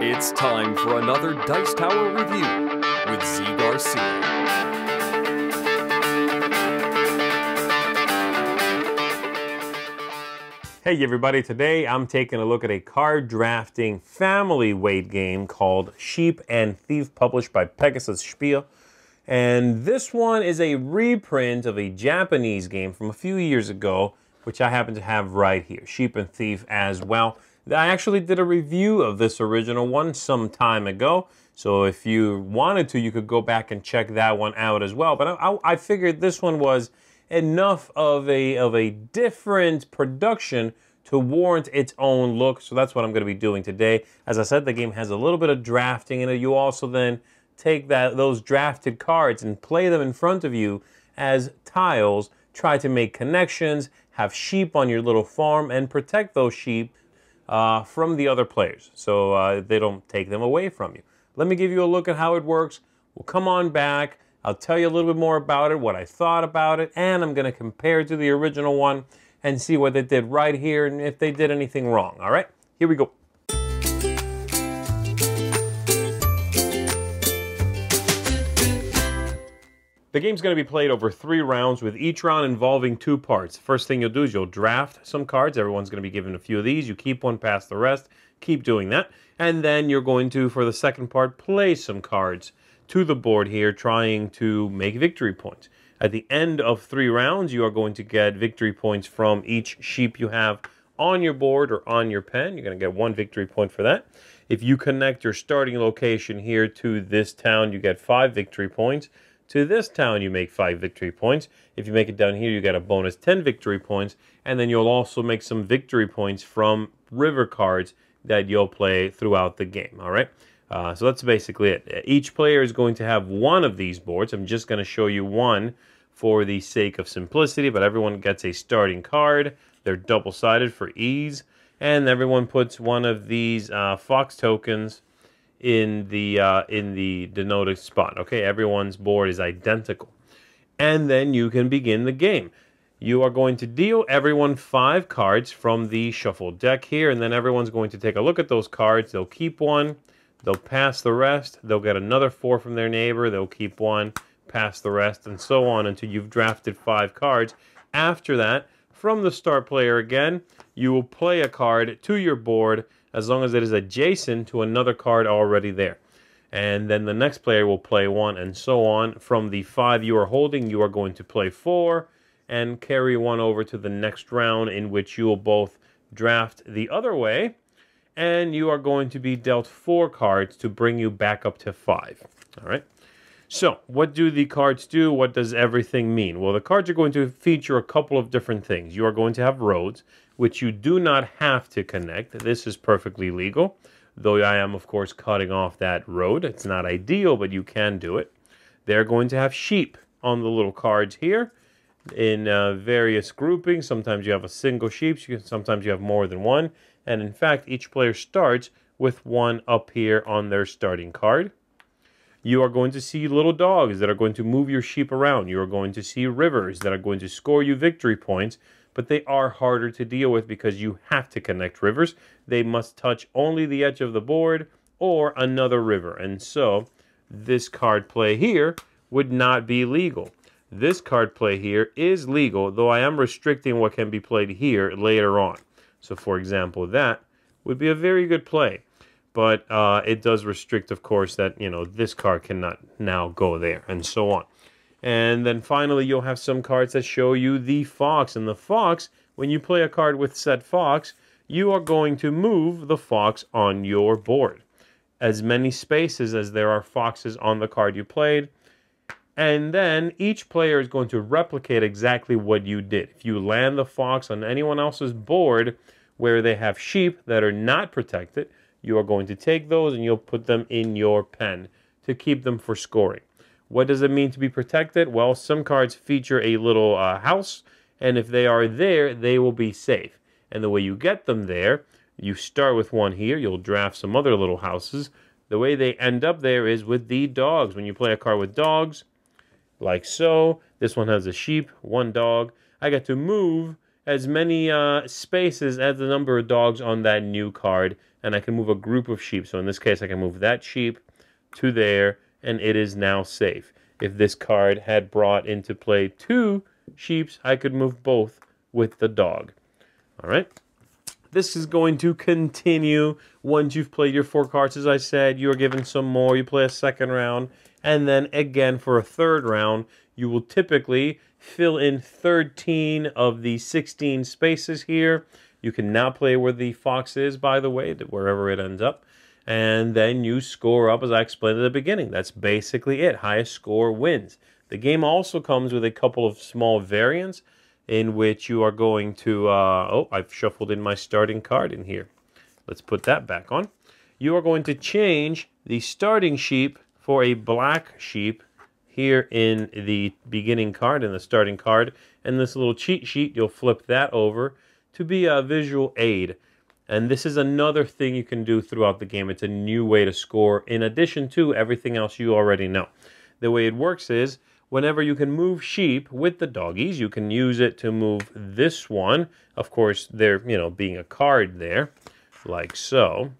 It's time for another Dice Tower review with Zee Garcia. Hey everybody, today I'm taking a look at a card drafting family weight game called Sheep and Thief published by Pegasus Spiele. And this one is a reprint of a Japanese game from a few years ago, which I happen to have right here, Sheep and Thief as well. I actually did a review of this original one some time ago, so if you wanted to, you could go back and check that one out as well. But I, I figured this one was enough of a of a different production to warrant its own look. So that's what I'm going to be doing today. As I said, the game has a little bit of drafting in it. You also then take that those drafted cards and play them in front of you as tiles. Try to make connections, have sheep on your little farm, and protect those sheep uh, from the other players so uh, they don't take them away from you. Let me give you a look at how it works. We'll come on back. I'll tell you a little bit more about it, what I thought about it, and I'm going to compare to the original one and see what they did right here and if they did anything wrong. All right, here we go. The game's going to be played over three rounds with each round involving two parts. First thing you'll do is you'll draft some cards. Everyone's going to be given a few of these. You keep one past the rest. Keep doing that. And then you're going to, for the second part, play some cards to the board here, trying to make victory points. At the end of three rounds, you are going to get victory points from each sheep you have on your board or on your pen. You're going to get one victory point for that. If you connect your starting location here to this town, you get five victory points. To this town, you make five victory points. If you make it down here, you get a bonus 10 victory points. And then you'll also make some victory points from river cards that you'll play throughout the game. All right. Uh, so that's basically it. Each player is going to have one of these boards. I'm just going to show you one for the sake of simplicity, but everyone gets a starting card. They're double sided for ease. And everyone puts one of these uh, fox tokens in the uh, in the denoted spot. Okay, everyone's board is identical, and then you can begin the game. You are going to deal everyone five cards from the shuffled deck here, and then everyone's going to take a look at those cards. They'll keep one, they'll pass the rest, they'll get another four from their neighbor, they'll keep one, pass the rest, and so on until you've drafted five cards. After that, from the start player again, you will play a card to your board as long as it is adjacent to another card already there. And then the next player will play one and so on. From the five you are holding, you are going to play four and carry one over to the next round in which you will both draft the other way and you are going to be dealt four cards to bring you back up to five. All right. So, what do the cards do? What does everything mean? Well, the cards are going to feature a couple of different things. You are going to have roads, which you do not have to connect. This is perfectly legal, though I am, of course, cutting off that road. It's not ideal, but you can do it. They're going to have sheep on the little cards here in uh, various groupings. Sometimes you have a single sheep, sometimes you have more than one. And in fact, each player starts with one up here on their starting card. You are going to see little dogs that are going to move your sheep around. You are going to see rivers that are going to score you victory points, but they are harder to deal with because you have to connect rivers. They must touch only the edge of the board or another river. And so this card play here would not be legal. This card play here is legal, though I am restricting what can be played here later on. So, for example, that would be a very good play but uh, it does restrict, of course, that you know this card cannot now go there, and so on. And then finally, you'll have some cards that show you the fox. And the fox, when you play a card with said fox, you are going to move the fox on your board. As many spaces as there are foxes on the card you played. And then each player is going to replicate exactly what you did. If you land the fox on anyone else's board where they have sheep that are not protected, you are going to take those and you'll put them in your pen to keep them for scoring. What does it mean to be protected? Well, some cards feature a little uh, house, and if they are there, they will be safe. And the way you get them there, you start with one here, you'll draft some other little houses. The way they end up there is with the dogs. When you play a card with dogs, like so, this one has a sheep, one dog. I get to move as many uh, spaces as the number of dogs on that new card, and I can move a group of sheep. So in this case, I can move that sheep to there, and it is now safe. If this card had brought into play two sheeps, I could move both with the dog. All right. This is going to continue once you've played your four cards. As I said, you're given some more. You play a second round. And then again for a third round, you will typically fill in 13 of the 16 spaces here. You can now play where the fox is, by the way, wherever it ends up. And then you score up, as I explained at the beginning. That's basically it. Highest score wins. The game also comes with a couple of small variants in which you are going to, uh, oh, I've shuffled in my starting card in here. Let's put that back on. You are going to change the starting sheep for a black sheep here in the beginning card, in the starting card. And this little cheat sheet, you'll flip that over to be a visual aid. And this is another thing you can do throughout the game. It's a new way to score in addition to everything else you already know. The way it works is whenever you can move sheep with the doggies, you can use it to move this one. Of course, there, you know, being a card there, like so.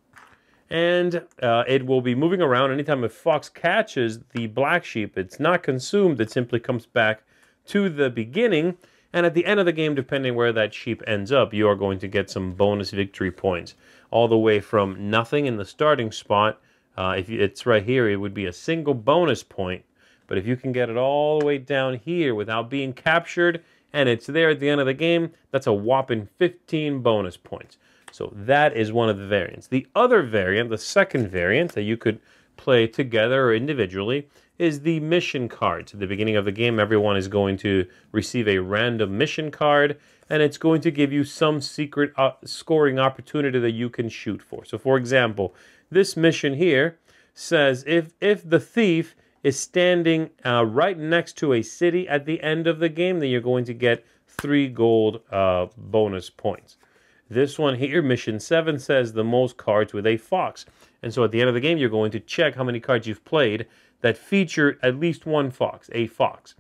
And uh, it will be moving around anytime a fox catches the black sheep. It's not consumed, it simply comes back to the beginning. And at the end of the game, depending where that sheep ends up, you are going to get some bonus victory points. All the way from nothing in the starting spot. Uh, if it's right here, it would be a single bonus point but if you can get it all the way down here without being captured and it's there at the end of the game, that's a whopping 15 bonus points. So that is one of the variants. The other variant, the second variant that you could play together or individually, is the mission cards. At the beginning of the game, everyone is going to receive a random mission card, and it's going to give you some secret uh, scoring opportunity that you can shoot for. So, for example, this mission here says if if the thief is standing uh, right next to a city at the end of the game, then you're going to get three gold uh, bonus points. This one here, Mission 7, says the most cards with a fox. And so at the end of the game, you're going to check how many cards you've played that feature at least one fox, a fox.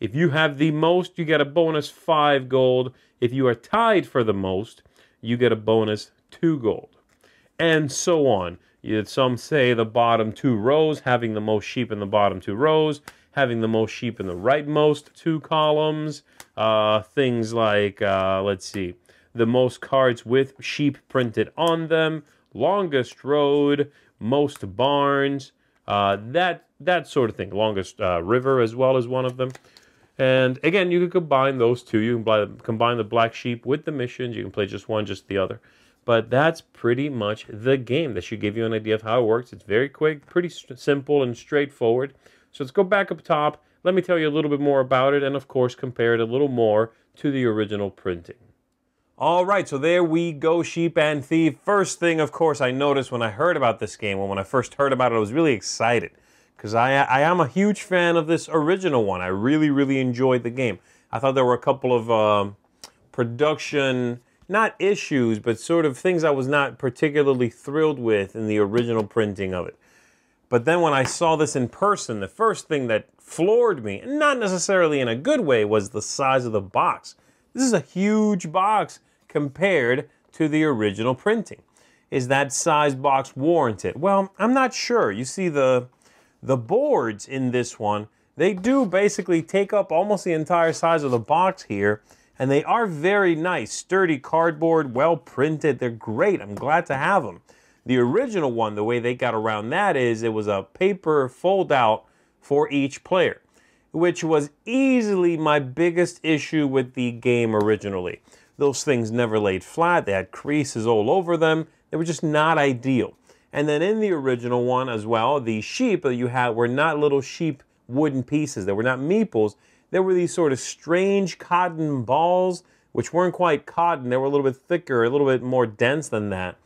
If you have the most, you get a bonus 5 gold. If you are tied for the most, you get a bonus 2 gold. And so on. Some say the bottom two rows, having the most sheep in the bottom two rows, having the most sheep in the rightmost two columns. Uh, things like, uh, let's see, the most cards with sheep printed on them, longest road, most barns, uh, that that sort of thing. Longest uh, river as well as one of them. And again, you can combine those two. You can combine the black sheep with the missions. You can play just one, just the other. But that's pretty much the game. That should give you an idea of how it works. It's very quick, pretty simple and straightforward. So let's go back up top. Let me tell you a little bit more about it and, of course, compare it a little more to the original printing. All right, so there we go, Sheep and Thief. First thing, of course, I noticed when I heard about this game, well, when I first heard about it, I was really excited because I, I am a huge fan of this original one. I really, really enjoyed the game. I thought there were a couple of um, production not issues, but sort of things I was not particularly thrilled with in the original printing of it. But then when I saw this in person, the first thing that floored me, and not necessarily in a good way, was the size of the box. This is a huge box compared to the original printing. Is that size box warranted? Well, I'm not sure. You see the the boards in this one, they do basically take up almost the entire size of the box here and they are very nice, sturdy cardboard, well printed. They're great. I'm glad to have them. The original one, the way they got around that is it was a paper fold out for each player, which was easily my biggest issue with the game originally. Those things never laid flat, they had creases all over them, they were just not ideal. And then in the original one as well, the sheep that you had were not little sheep wooden pieces, they were not meeples, They were these sort of strange cotton balls, which weren't quite cotton. They were a little bit thicker, a little bit more dense than that.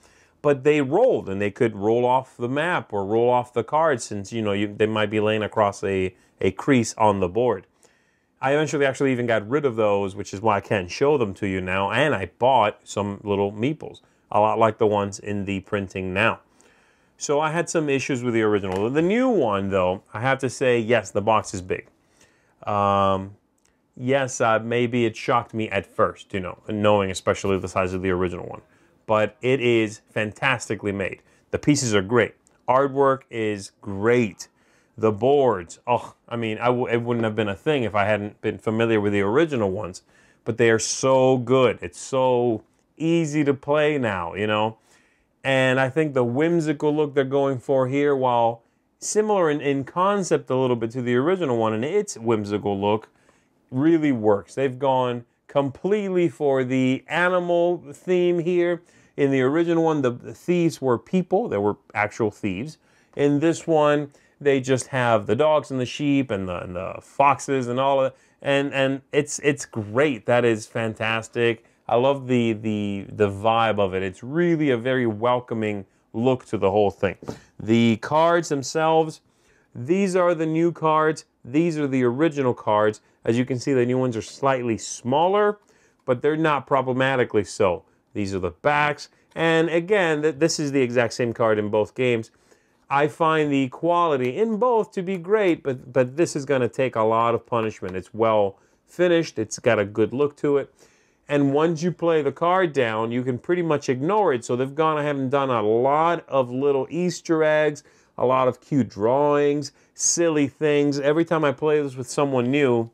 But they rolled, and they could roll off the map or roll off the card since, you know, you, they might be laying across a, a crease on the board. I eventually actually even got rid of those, which is why I can't show them to you now. And I bought some little meeples, a lot like the ones in the printing now. So I had some issues with the original. The new one, though, I have to say, yes, the box is big. Um, yes, uh, maybe it shocked me at first, you know, knowing especially the size of the original one. But it is fantastically made. The pieces are great. Artwork is great. The boards, oh, I mean, I w- it wouldn't have been a thing if I hadn't been familiar with the original ones. But they are so good. It's so easy to play now, you know. And I think the whimsical look they're going for here, while similar in, in concept a little bit to the original one and its whimsical look, really works. They've gone completely for the animal theme here. In the original one, the, the thieves were people, they were actual thieves. In this one, they just have the dogs and the sheep and the, and the foxes and all of it. And, and it's, it's great. That is fantastic. I love the, the, the vibe of it. It's really a very welcoming look to the whole thing. The cards themselves, these are the new cards. These are the original cards. As you can see, the new ones are slightly smaller, but they're not problematically so. These are the backs. And again, this is the exact same card in both games. I find the quality in both to be great, but, but this is going to take a lot of punishment. It's well finished. It's got a good look to it. And once you play the card down, you can pretty much ignore it. So they've gone ahead and done a lot of little Easter eggs, a lot of cute drawings, silly things. Every time I play this with someone new,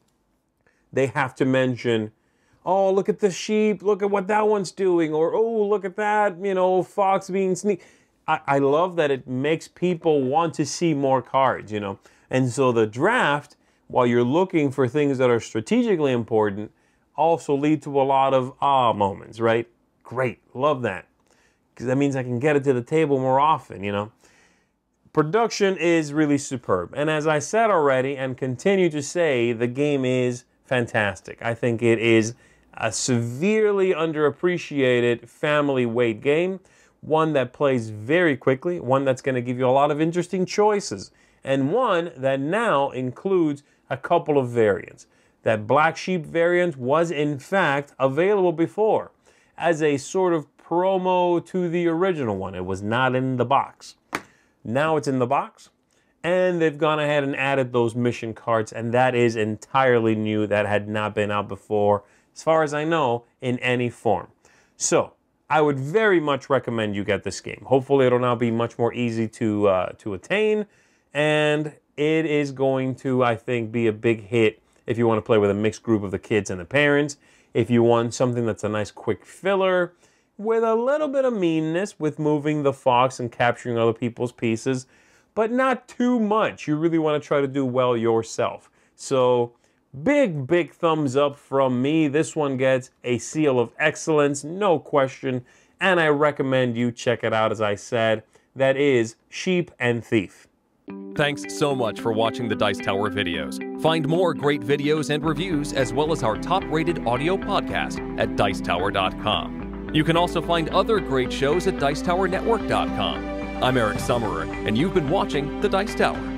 they have to mention, oh, look at the sheep, look at what that one's doing, or oh, look at that, you know, fox being sneak. I, love that it makes people want to see more cards, you know. And so the draft, while you're looking for things that are strategically important, also lead to a lot of ah moments, right? Great, love that. Because that means I can get it to the table more often, you know. Production is really superb. And as I said already and continue to say, the game is fantastic. I think it is a severely underappreciated family weight game, one that plays very quickly, one that's going to give you a lot of interesting choices, and one that now includes a couple of variants. That Black Sheep variant was in fact available before as a sort of promo to the original one. It was not in the box. Now it's in the box and they've gone ahead and added those mission cards and that is entirely new that had not been out before as far as i know in any form so i would very much recommend you get this game hopefully it'll now be much more easy to uh, to attain and it is going to i think be a big hit if you want to play with a mixed group of the kids and the parents if you want something that's a nice quick filler with a little bit of meanness with moving the fox and capturing other people's pieces but not too much. You really want to try to do well yourself. So, big, big thumbs up from me. This one gets a seal of excellence, no question. And I recommend you check it out, as I said. That is Sheep and Thief. Thanks so much for watching the Dice Tower videos. Find more great videos and reviews, as well as our top rated audio podcast at Dicetower.com. You can also find other great shows at Dicetowernetwork.com. I'm Eric Summerer, and you've been watching The Dice Tower.